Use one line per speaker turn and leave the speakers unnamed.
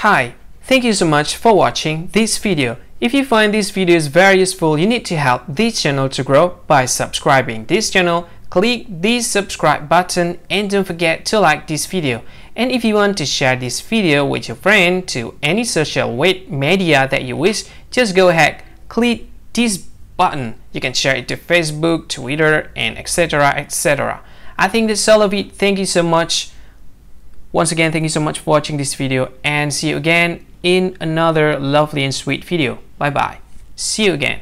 Hi, thank you so much for watching this video. If you find this video is very useful, you need to help this channel to grow by subscribing this channel. Click this subscribe button and don't forget to like this video. And if you want to share this video with your friend to any social media that you wish, just go ahead, click this button. You can share it to Facebook, Twitter, and etc. etc. I think that's all of it. Thank you so much. Once again, thank you so much for watching this video and see you again in another lovely and sweet video. Bye bye. See you again.